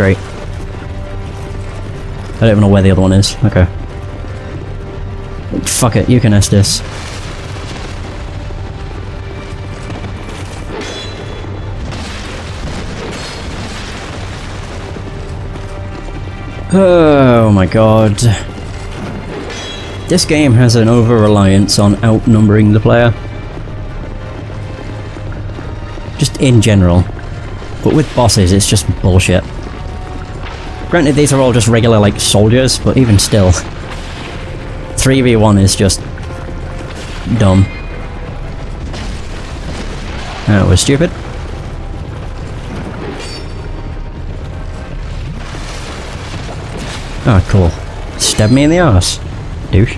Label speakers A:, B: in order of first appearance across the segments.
A: Great. I don't even know where the other one is. Okay. Fuck it, you can S this. Oh my god. This game has an over-reliance on outnumbering the player. Just in general. But with bosses, it's just bullshit. Granted, these are all just regular, like, soldiers, but even still. 3v1 is just... dumb. Oh, that was stupid. Oh, cool. Stab me in the ass, douche.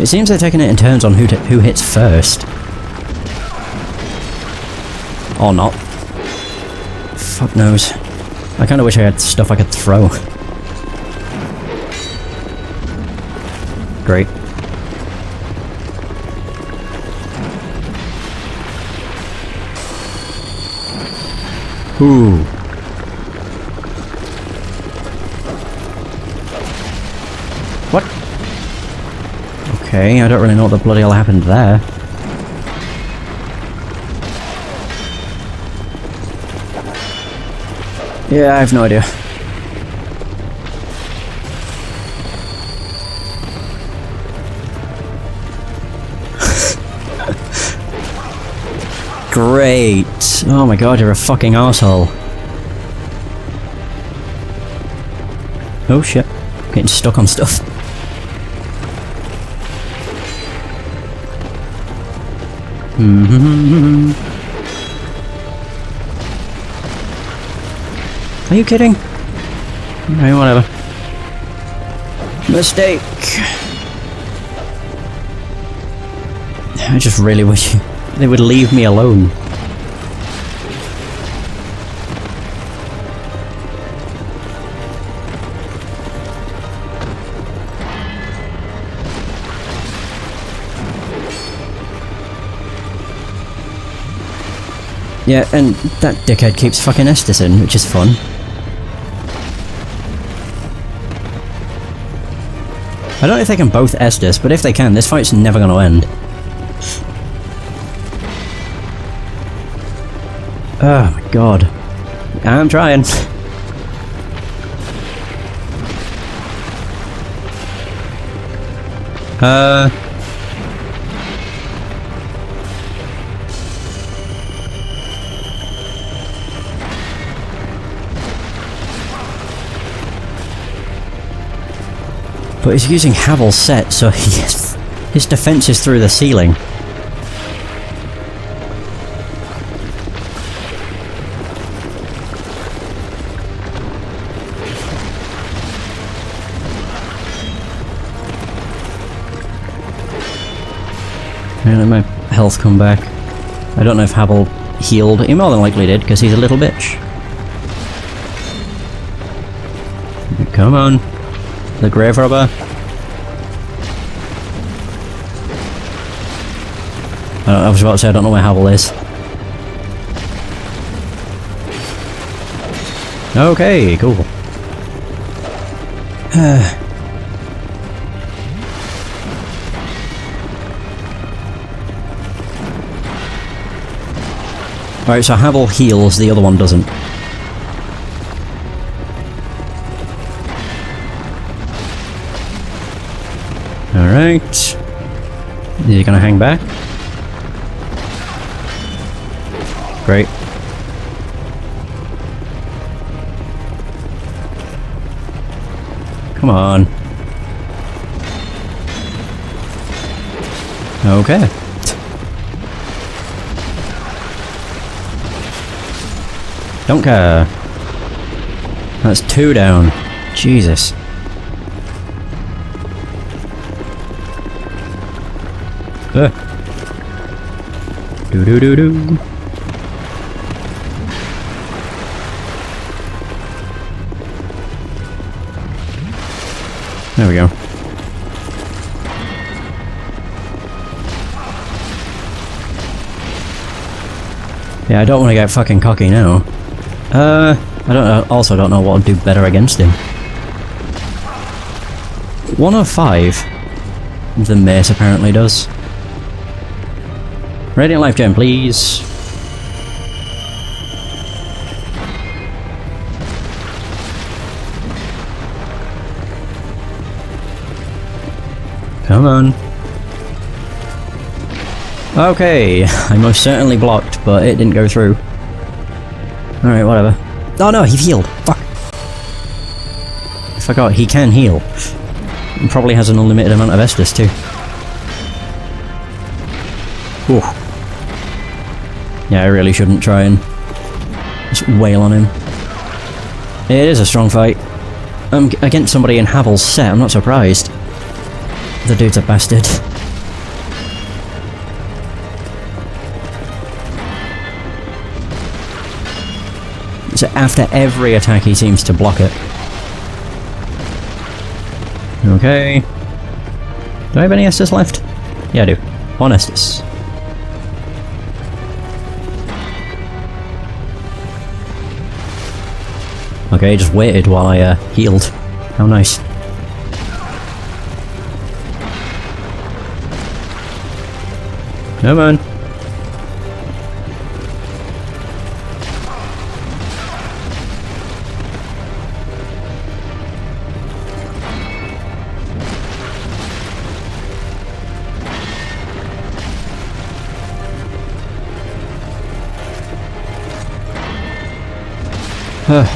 A: It seems they're taking it in turns on who who hits first. Or not. Fuck knows. I kinda wish I had stuff I could throw. Great. Ooh. What? Okay, I don't really know what the bloody hell happened there. Yeah, I have no idea. Great! Oh my god, you're a fucking asshole. Oh shit. Getting stuck on stuff. Mm-hmm. Are you kidding? Okay, whatever. Mistake! I just really wish they would leave me alone. Yeah, and that dickhead keeps fucking Estus in, which is fun. I don't know if they can both Estus, but if they can, this fight's never gonna end. Oh my god. I'm trying. uh... But he's using Havel's set, so he is, his defense is through the ceiling. Let my health come back. I don't know if Havel healed. He more than likely did, because he's a little bitch. Come on. The grave robber. I, I was about to say I don't know where Havel is. Okay, cool. Alright, so Havel heals, the other one doesn't. Is he gonna hang back? Great. Come on. Okay. Don't care. That's two down. Jesus. Do do do do. There we go. Yeah, I don't want to get fucking cocky now. Uh, I don't also don't know what would do better against him. 105. The mace apparently does. Radiant life gem, please. Come on. Okay, I most certainly blocked, but it didn't go through. Alright, whatever. Oh no, he healed! Fuck! I forgot, he can heal. He probably has an unlimited amount of Estus too. Ooh. Yeah, I really shouldn't try and just wail on him. It is a strong fight. Um, against somebody in Havel's set, I'm not surprised. The dude's a bastard. So after every attack he seems to block it. Okay. Do I have any Estus left? Yeah, I do. One Estus. Okay, just waited while I uh, healed. How nice. Come on.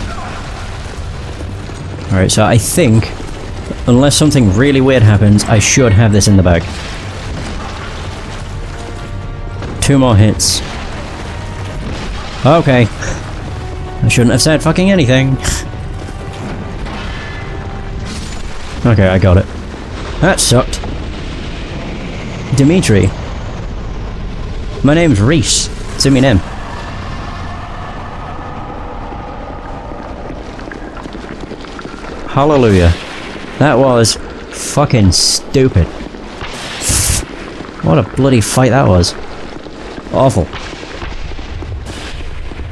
A: Alright, so I think, unless something really weird happens, I should have this in the bag. Two more hits. Okay. I shouldn't have said fucking anything. okay, I got it. That sucked. Dimitri. My name's Reese. It's me name. Hallelujah. That was fucking stupid. What a bloody fight that was. Awful.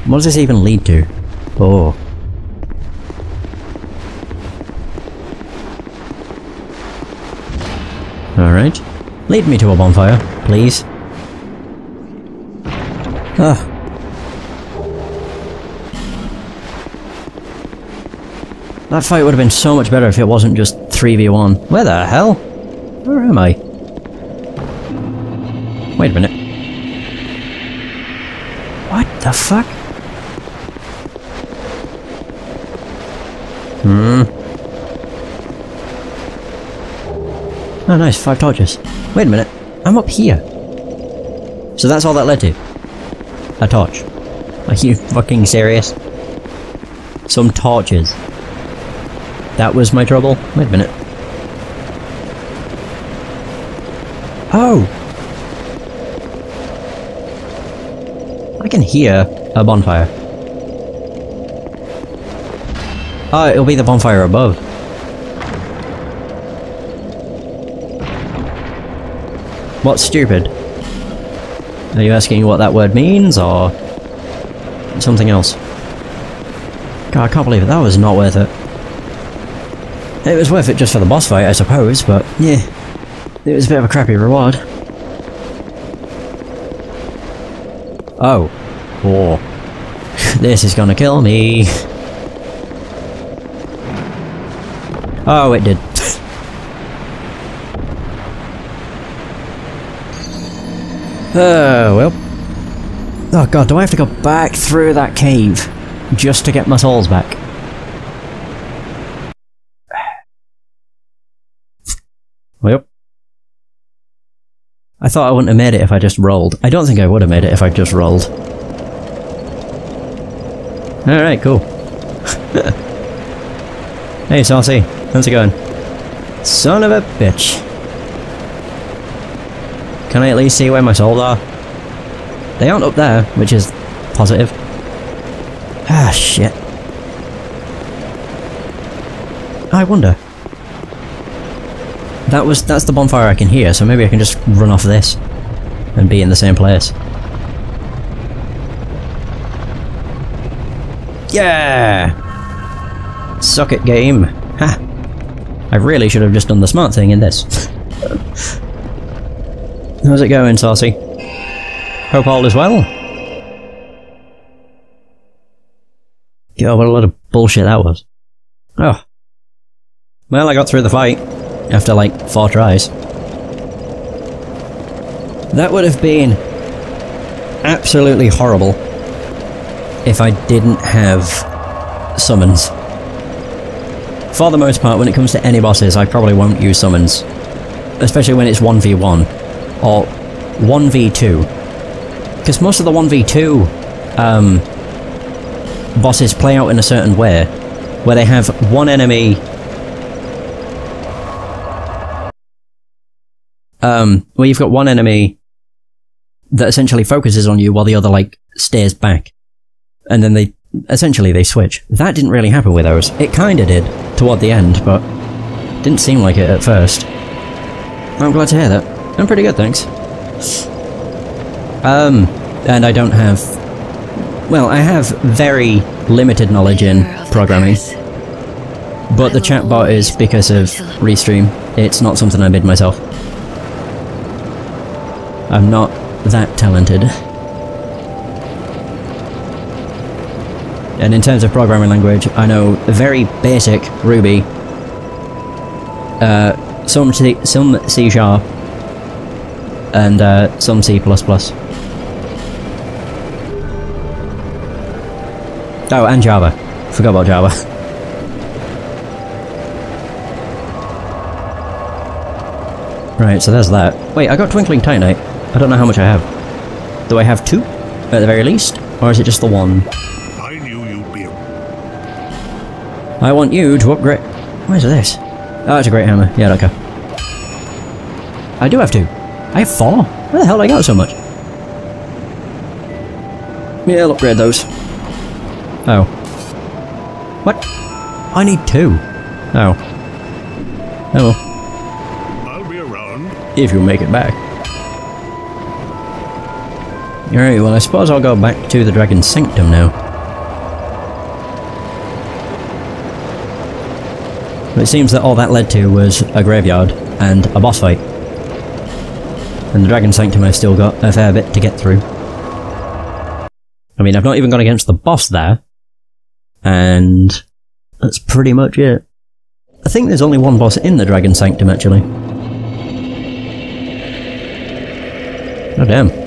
A: What does this even lead to? Oh. Alright. Lead me to a bonfire, please. Ah. That fight would have been so much better if it wasn't just 3v1. Where the hell? Where am I? Wait a minute. What the fuck? Hmm. Oh nice, five torches. Wait a minute. I'm up here. So that's all that led to? A torch. Are you fucking serious? Some torches. That was my trouble? Wait a minute. Oh! I can hear a bonfire. Oh, it'll be the bonfire above. What's stupid? Are you asking what that word means, or something else? God, I can't believe it. That was not worth it. It was worth it just for the boss fight, I suppose, but yeah, it was a bit of a crappy reward. Oh. Oh. this is gonna kill me. Oh, it did. Oh, well. Oh god, do I have to go back through that cave just to get my souls back? Well. I thought I wouldn't have made it if I just rolled. I don't think I would have made it if I just rolled. Alright, cool. hey, Saucy. How's it going? Son of a bitch. Can I at least see where my souls are? They aren't up there, which is positive. Ah, shit. I wonder. That was that's the bonfire I can hear, so maybe I can just run off this and be in the same place. Yeah! Suck it, game. Ha! I really should have just done the smart thing in this. How's it going, Saucy? Hope all is well? God, what a lot of bullshit that was. Oh. Well, I got through the fight. After like four tries. That would have been absolutely horrible if I didn't have summons. For the most part, when it comes to any bosses, I probably won't use summons. Especially when it's 1v1. Or 1v2. Because most of the 1v2 um, bosses play out in a certain way, where they have one enemy um, where you've got one enemy that essentially focuses on you while the other like stares back, and then they essentially they switch. That didn't really happen with those. It kind of did toward the end, but didn't seem like it at first. I'm glad to hear that. I'm pretty good, thanks. Um, and I don't have. Well, I have very limited knowledge in programming. But the chatbot is because of Restream. It's not something I made myself. I'm not that talented. And in terms of programming language, I know very basic Ruby, uh, some C, some C Sharp, and uh, some C++. Oh, and Java. Forgot about Java. right, so there's that. Wait, I got Twinkling Titanite. I don't know how much I have. Do I have two, at the very least? Or is it just the one?
B: I knew you'd be.
A: I want you to upgrade... Where's this? Oh, it's a great hammer. Yeah, okay. I do have two. I have four? Where the hell did I got so much? Yeah, I'll upgrade those. Oh. What? I need two. Oh. Oh well.
B: I'll be around.
A: If you make it back. Alright, well I suppose I'll go back to the Dragon Sanctum now. But it seems that all that led to was a graveyard and a boss fight. And the Dragon Sanctum I've still got a fair bit to get through. I mean, I've not even gone against the boss there. And that's pretty much it. I think there's only one boss in the Dragon Sanctum, actually. Oh damn.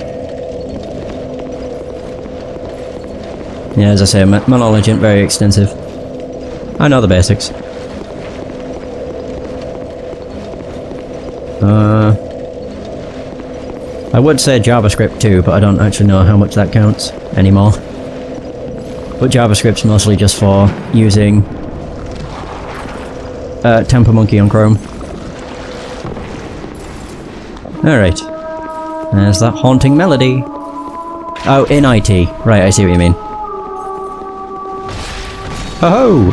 A: Yeah, as I say, my, my knowledge isn't very extensive. I know the basics. Uh, I would say JavaScript too, but I don't actually know how much that counts anymore. But JavaScript's mostly just for using uh, Tampermonkey on Chrome. Alright. There's that haunting melody. Oh, in IT. Right, I see what you mean. Ho ho!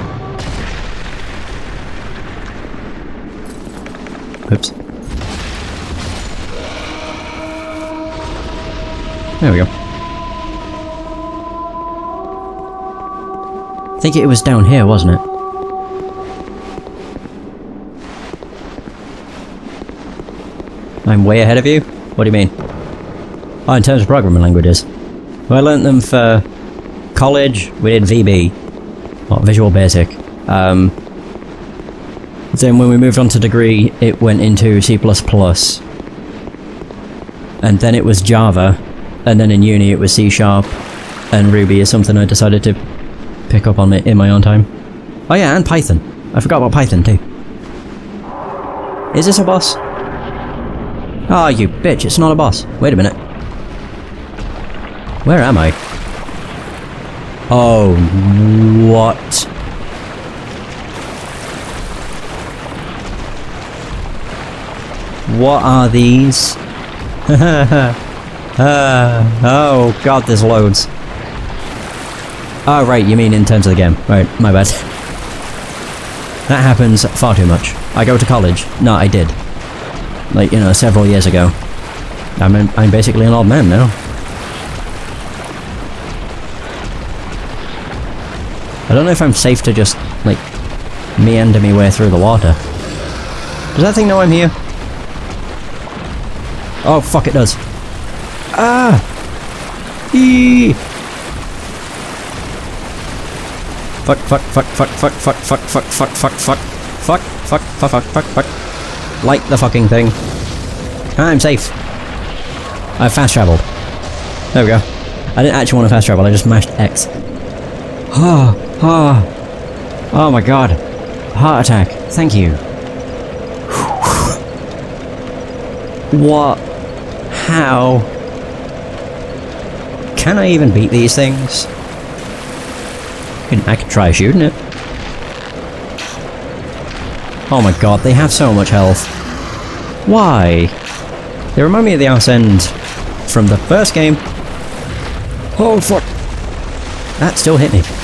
A: Oops. There we go. I think it was down here, wasn't it? I'm way ahead of you? What do you mean? Oh, in terms of programming languages. Well, I learnt them for college, we did VB, or Visual Basic. Um, then when we moved on to degree, it went into C++. And then it was Java. And then in uni it was C Sharp. And Ruby is something I decided to pick up on it in my own time. Oh yeah, and Python. I forgot about Python too. Is this a boss? Ah, oh, you bitch, it's not a boss. Wait a minute. Where am I? Oh, what? What are these? uh, oh god, there's loads. Oh right, you mean in terms of the game. Right, my bad. That happens far too much. I go to college. No, I did. Like, you know, several years ago. I'm, I'm basically an old man now. I don't know if I'm safe to just, like, meander my way through the water. Does that thing know I'm here? Oh, fuck, it does. Ah! Eee! Fuck, fuck, fuck, fuck, fuck, fuck, fuck, fuck, fuck, fuck, fuck, fuck, fuck, fuck, fuck, fuck, fuck. Light the fucking thing. I'm safe. I've fast traveled. There we go. I didn't actually want to fast travel, I just mashed X. Oh, oh, oh my god. Heart attack. Thank you. What? How? Can I even beat these things? I can, try shooting it. Oh my god, they have so much health. Why? They remind me of the ass end from the first game. Oh fuck! That still hit me.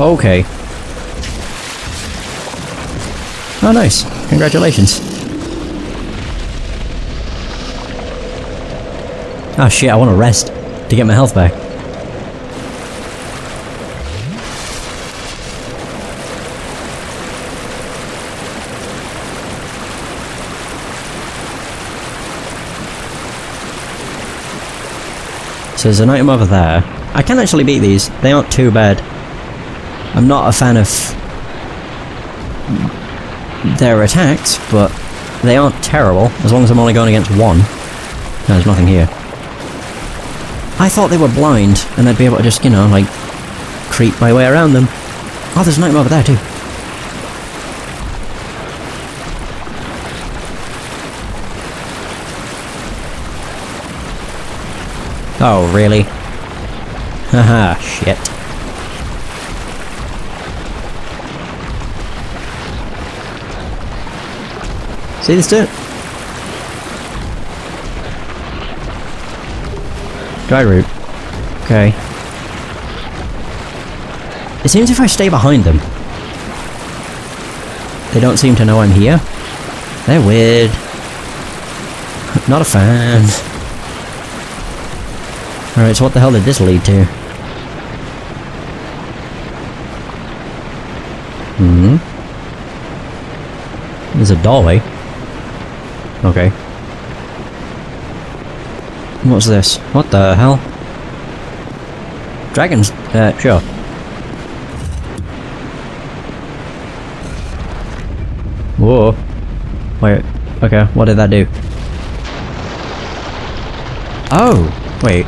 A: Okay. Oh nice. Congratulations. Ah shit, I want to rest to get my health back. So there's an item over there. I can actually beat these. They aren't too bad. I'm not a fan of their attacks, but they aren't terrible, as long as I'm only going against one. No, there's nothing here. I thought they were blind, and I'd be able to just, you know, like, creep my way around them. Oh, there's an item over there too. Oh, really? Haha, shit. See this dude? Dry root. Okay. It seems if I stay behind them, they don't seem to know I'm here. They're weird. Not a fan. Alright, so what the hell did this lead to? Hmm. There's a doorway. Okay. What's this? What the hell? Dragons? Uh, sure. Whoa. Wait. Okay, what did that do? Oh! Wait.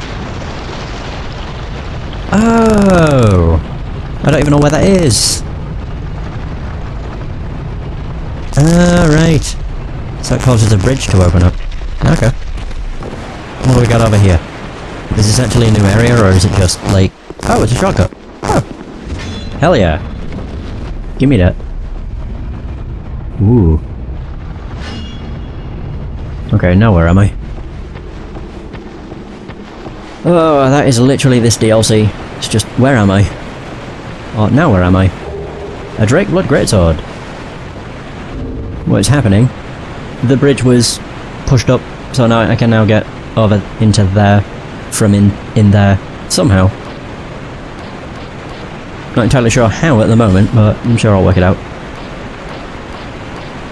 A: Oh! I don't even know where that is! Ah, it causes a bridge to open up. Okay. What do we got over here? Is this actually a new area, or is it just, like... Oh, it's a shortcut! Oh! Hell yeah! Give me that. Ooh. Okay, now where am I? Oh, that is literally this DLC. It's just, where am I? Oh, now where am I? A Drake Blood Greatsword. What's happening? The bridge was pushed up, so now I can now get over into there from in, in there, somehow. Not entirely sure how at the moment, but I'm sure I'll work it out.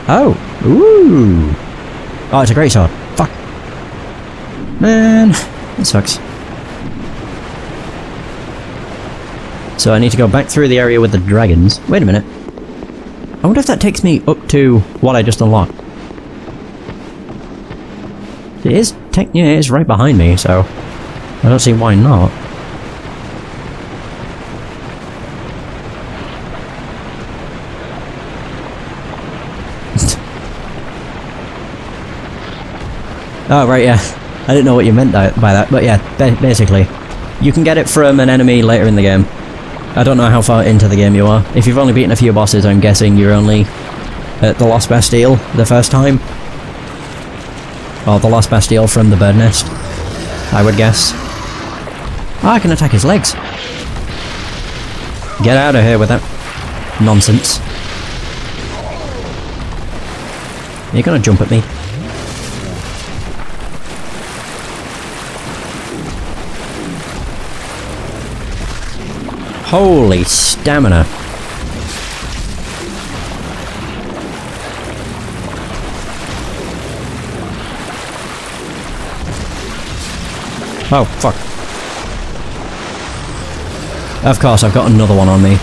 A: Oh! Ooh! Oh, it's a great sword. Fuck. Man, that sucks. So I need to go back through the area with the dragons. Wait a minute. I wonder if that takes me up to what I just unlocked. It is, tech yeah, it is right behind me, so I don't see why not. oh, right, yeah. I didn't know what you meant by that, but yeah, basically. You can get it from an enemy later in the game. I don't know how far into the game you are. If you've only beaten a few bosses, I'm guessing you're only at the Lost Bastille the first time. Or the Lost Bastille from the Bird Nest, I would guess. Oh, I can attack his legs. Get out of here with that nonsense. You're gonna jump at me. Holy stamina. Oh, fuck. Of course, I've got another one on me.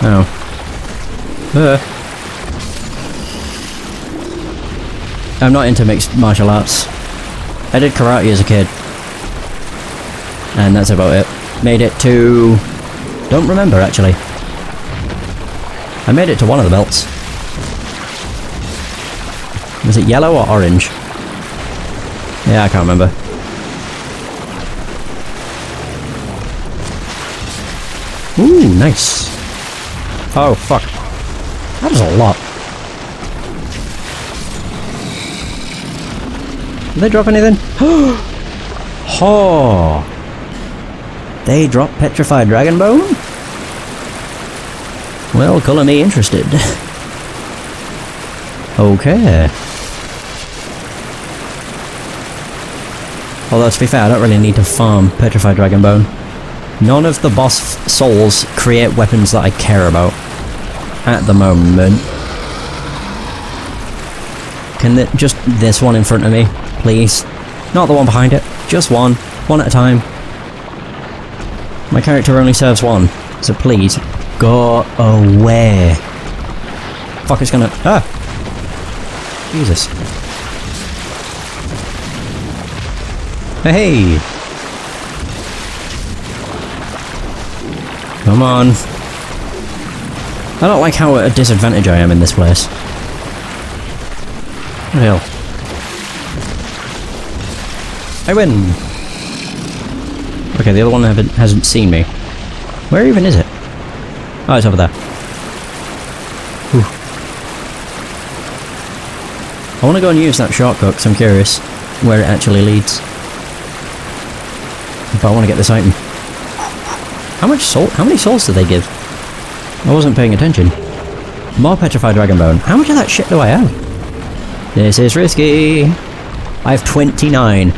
A: Oh. Uh. I'm not into mixed martial arts. I did karate as a kid. And that's about it. Made it to... Don't remember, actually. I made it to one of the belts. Was it yellow or orange? Yeah, I can't remember. Ooh, nice. Oh, fuck. That was a lot. Did they drop anything? oh! They drop Petrified Dragon Bone? Well, colour me interested. okay. Although, to be fair, I don't really need to farm Petrified Dragon Bone. None of the boss souls create weapons that I care about at the moment. Can th just this one in front of me, please? Not the one behind it, just one, one at a time. My character only serves one, so please, go away. Fuck, it's gonna... Ah! Jesus. Hey! Come on. I don't like how at a disadvantage I am in this place. What the hell? I win! Okay, the other one hasn't seen me. Where even is it? Oh, it's over there. I want to go and use that shortcut because I'm curious where it actually leads. But I want to get this item. How much soul? How many souls did they give? I wasn't paying attention. More petrified dragon bone. How much of that shit do I have? This is risky. I have 29,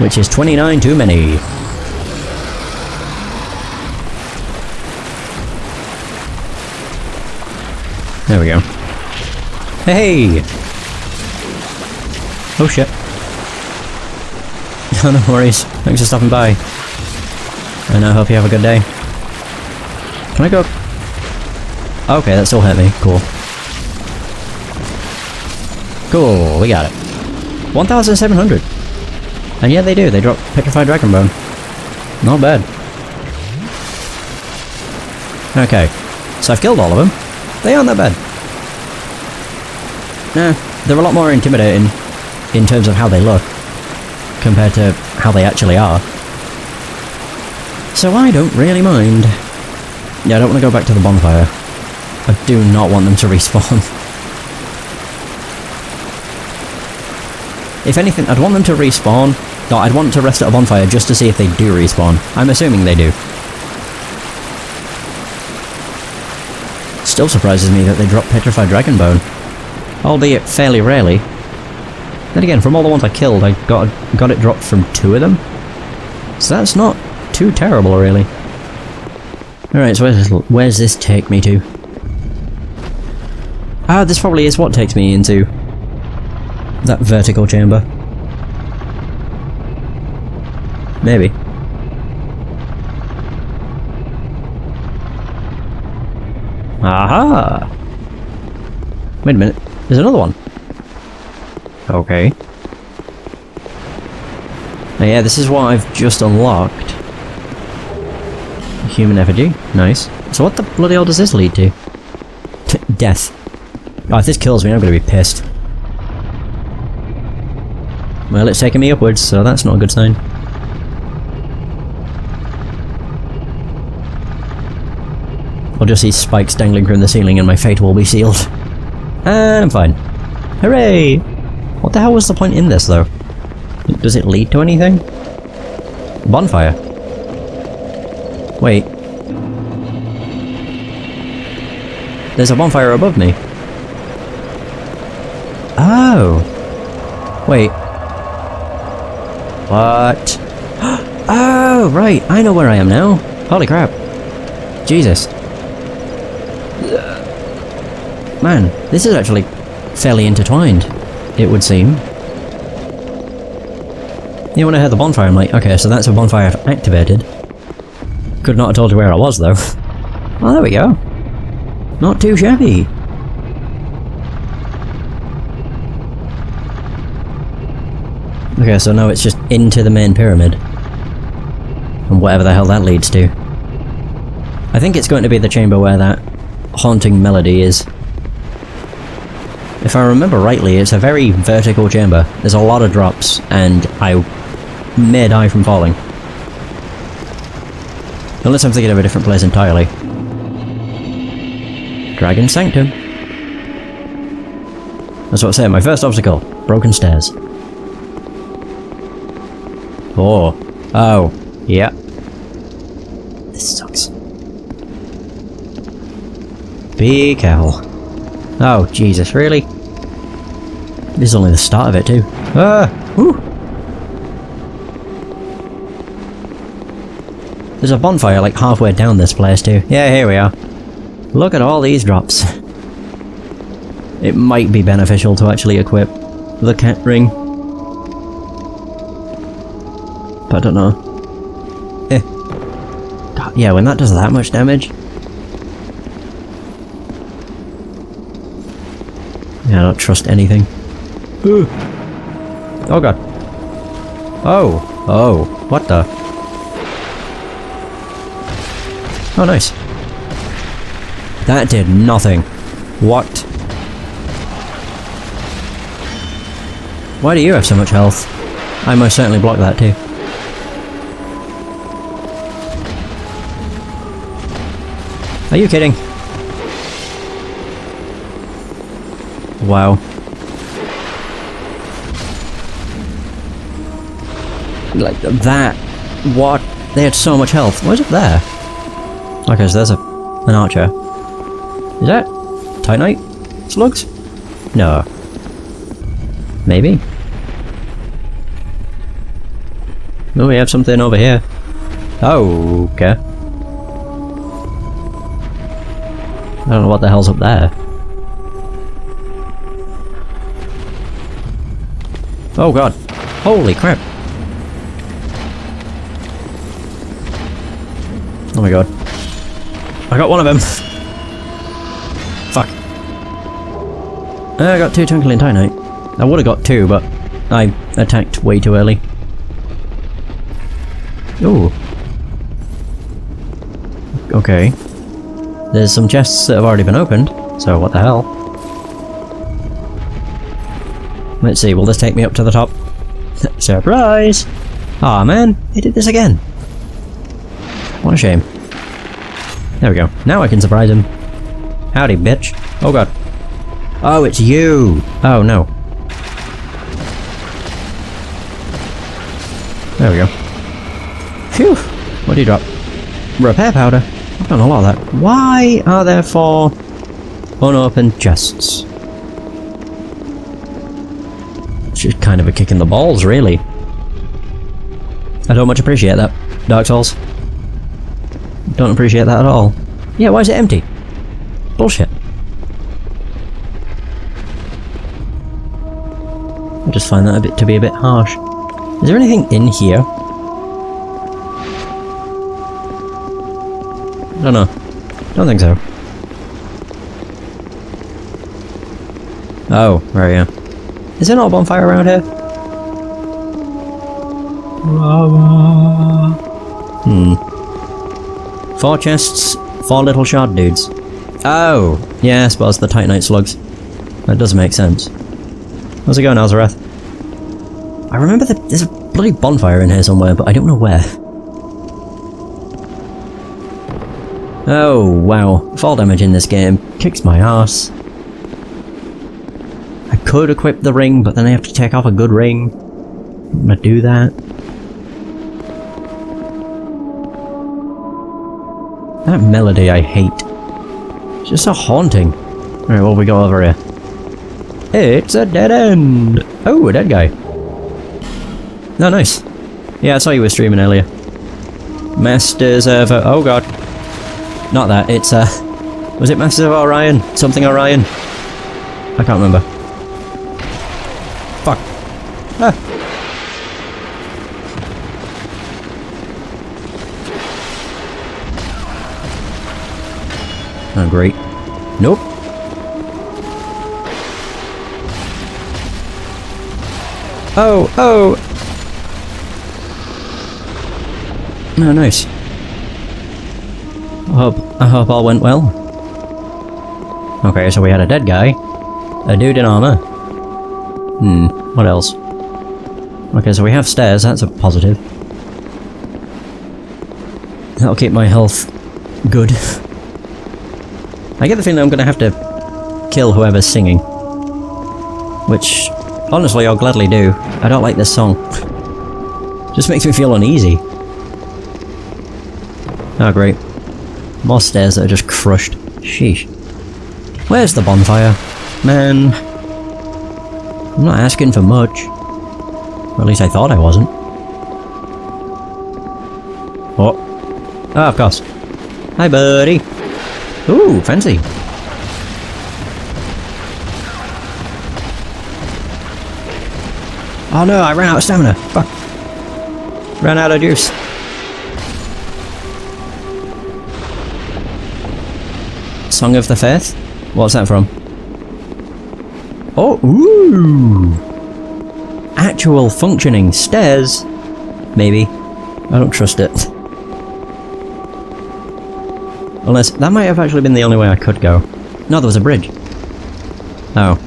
A: which is 29 too many. There we go. Hey! Oh shit. no no worries. Thanks for stopping by. And I hope you have a good day. Can I go... Okay, that still hit me. Cool. Cool, we got it. 1,700! And yeah, they do. They drop Petrified Dragon Bone. Not bad. Okay. So I've killed all of them. They aren't that bad. Nah, they're a lot more intimidating in terms of how they look compared to how they actually are. So I don't really mind. Yeah, I don't want to go back to the bonfire. I do not want them to respawn. if anything, I'd want them to respawn. No, I'd want to rest at a bonfire just to see if they do respawn. I'm assuming they do. Still surprises me that they drop Petrified Dragon Bone. Albeit fairly rarely. Then again, from all the ones I killed, I got got it dropped from two of them. So that's not too terrible, really. Alright, so where's where's this take me to? Ah, this probably is what takes me into that vertical chamber. Maybe. Aha! Wait a minute, there's another one. Okay. Oh yeah, this is what I've just unlocked. Human effigy. Nice. So what the bloody hell does this lead to? Death. Oh, if this kills me, I'm gonna be pissed. Well, it's taking me upwards, so that's not a good sign. Just see spikes dangling from the ceiling and my fate will be sealed. And I'm fine. Hooray! What the hell was the point in this, though? Does it lead to anything? Bonfire. Wait. there's a bonfire above me. Oh. Wait. What? Oh, right. I know where I am now. Holy crap. Jesus. Man, this is actually fairly intertwined, it would seem. Yeah, when I heard the bonfire, I'm like, okay, so that's a bonfire I've activated. Could not have told you where I was, though. oh, there we go. Not too shabby. Okay, so now it's just into the main pyramid. And whatever the hell that leads to. I think it's going to be the chamber where that haunting melody is. If I remember rightly, it's a very vertical chamber. There's a lot of drops, and I may die from falling. Unless I'm thinking of a different place entirely. Dragon Sanctum. That's what I say, my first obstacle. Broken stairs. Oh. Oh. Yeah. This sucks. Be careful. Oh, Jesus, really? This is only the start of it, too. Ah! Woo! There's a bonfire like halfway down this place, too. Yeah, here we are. Look at all these drops. It might be beneficial to actually equip the cat ring. But I don't know. Eh. God, yeah, when that does that much damage, Yeah, I don't trust anything. Oh god. Oh. Oh. What the? Oh, nice. That did nothing. What? Why do you have so much health? I most certainly blocked that too. Are you kidding? Wow. Like, that... What? They had so much health. Why's it there? Okay, so there's a, an archer. Is that Titanite slugs? No. Maybe? Oh, we have something over here. Oh, okay. I don't know what the hell's up there. Oh god. Holy crap. Oh my god. I got one of them. Fuck. Uh, I got two Twinkling Titanite. I would have got two, but I attacked way too early. Ooh. Okay. There's some chests that have already been opened, so what the hell? Let's see, will this take me up to the top? Surprise! Aw oh, man, he did this again. What a shame. There we go. Now I can surprise him. Howdy, bitch. Oh god. Oh, it's you! Oh no. There we go. Phew! What do you drop? Repair powder. I've done a lot of that. Why are there four unopened chests? Just kind of a kick in the balls, really. I don't much appreciate that, Dark Souls. Don't appreciate that at all. Yeah, why is it empty? Bullshit. I just find that a bit to be a bit harsh. Is there anything in here? I don't know. Don't think so. Oh, right, yeah. Is there not a bonfire around here? Hmm. Four chests, four little shard dudes. Oh! Yeah, I suppose the Titanite slugs. That does make sense. How's it going, Azareth? I remember that there's a bloody bonfire in here somewhere, but I don't know where. Oh, wow. Fall damage in this game kicks my ass could equip the ring, but then I have to take off a good ring. I'm gonna do that. That melody I hate. It's just so haunting. Alright, what we got over here? It's a dead end! Oh, a dead guy. No, nice. Yeah, I saw you were streaming earlier. Masters of... Uh, oh god. Not that, it's uh... Was it Masters of Orion? Something Orion? I can't remember. Oh, great. Nope. Oh, oh! Oh, nice. I hope, I hope all went well. Okay, so we had a dead guy, a dude in armor. Hmm, what else? Okay, so we have stairs, that's a positive. That'll keep my health good. I get the feeling I'm gonna have to kill whoever's singing. Which, honestly, I'll gladly do. I don't like this song. Just makes me feel uneasy. Oh, great. More stairs that are just crushed. Sheesh. Where's the bonfire? Man. I'm not asking for much. Or at least I thought I wasn't. Oh. Ah, of course. Hi, buddy. Ooh, fancy. Oh no, I ran out of stamina. Fuck. Ran out of juice. Song of the Faith? What's that from? Oh, ooh! Actual functioning stairs? Maybe. I don't trust it. Unless, that might have actually been the only way I could go. No, there was a bridge. Oh.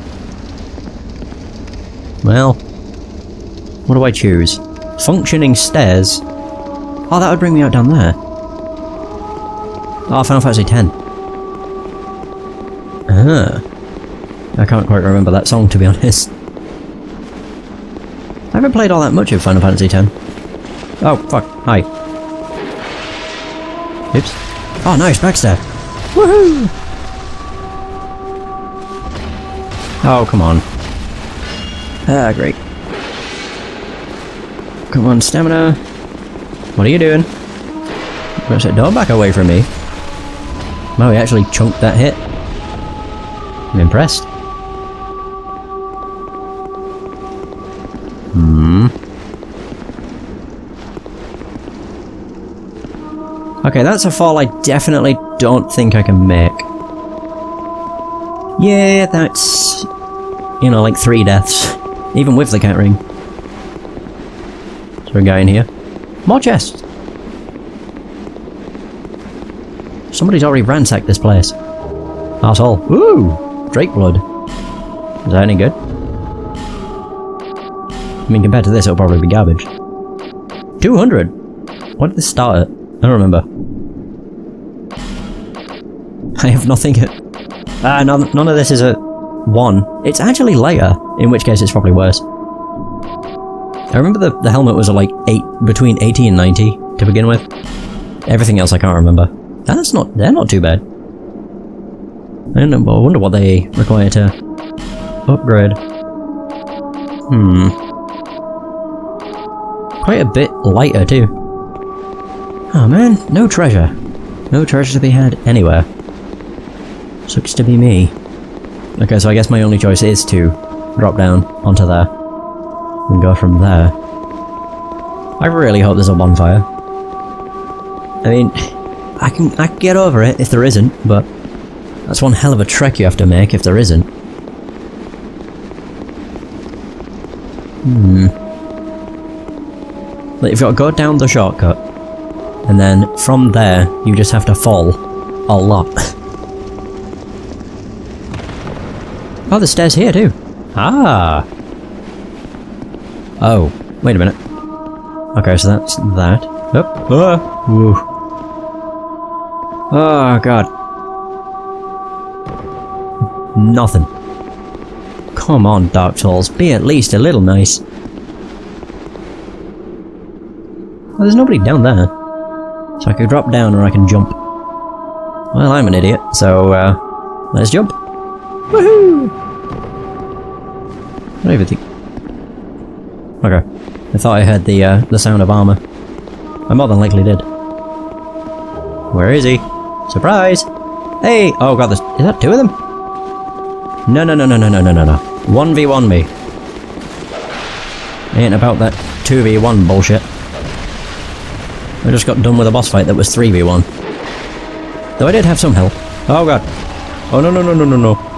A: Well. What do I choose? Functioning stairs? Oh, that would bring me out down there. Oh, Final Fantasy X. Ah. I can't quite remember that song, to be honest. Haven't played all that much of Final Fantasy X. Oh, fuck. Hi. Oops. Oh, nice, backstab. Woohoo! Oh, come on. Ah, great. Come on, stamina. What are you doing? Press that door back away from me. Wow, he actually chunked that hit. I'm impressed. Okay, that's a fall I definitely don't think I can make. Yeah, that's... You know, like three deaths. Even with the cat ring. Is there a guy in here? More chests! Somebody's already ransacked this place. Asshole. Ooh! Drake blood. Is that any good? I mean, compared to this, it'll probably be garbage. 200! What did this start at? I don't remember. I have nothing. Ah, none, none of this is a 1. It's actually lighter, in which case it's probably worse. I remember the, the helmet was like 8, between 80 and 90 to begin with. Everything else I can't remember. That's not, they're not too bad. I don't know, I wonder what they require to upgrade. Hmm. Quite a bit lighter too. Oh man, no treasure. No treasure to be had anywhere. Sucks to be me. Okay, so I guess my only choice is to drop down onto there. And go from there. I really hope there's a bonfire. I mean, I can I can get over it if there isn't, but that's one hell of a trek you have to make if there isn't. Hmm. Like, you've got to go down the shortcut, and then from there, you just have to fall a lot. oh, the stairs here too. Ah. Oh, wait a minute. Okay, so that's that. Oh, ah, woo. Oh, God. Nothing. Come on, Dark Souls, be at least a little nice. Oh, there's nobody down there. So I could drop down or I can jump. Well, I'm an idiot, so, uh, Let's jump. Woohoo! I don't even think... Okay. I thought I heard the, uh, the sound of armor. I more than likely did. Where is he? Surprise! Hey! Oh god, there's... Is that two of them? No, no, no, no, no, no, no, no, no. 1v1 me. Ain't about that 2v1 bullshit. I just got done with a boss fight that was 3v1. Though I did have some help. Oh god. Oh no no no no no no.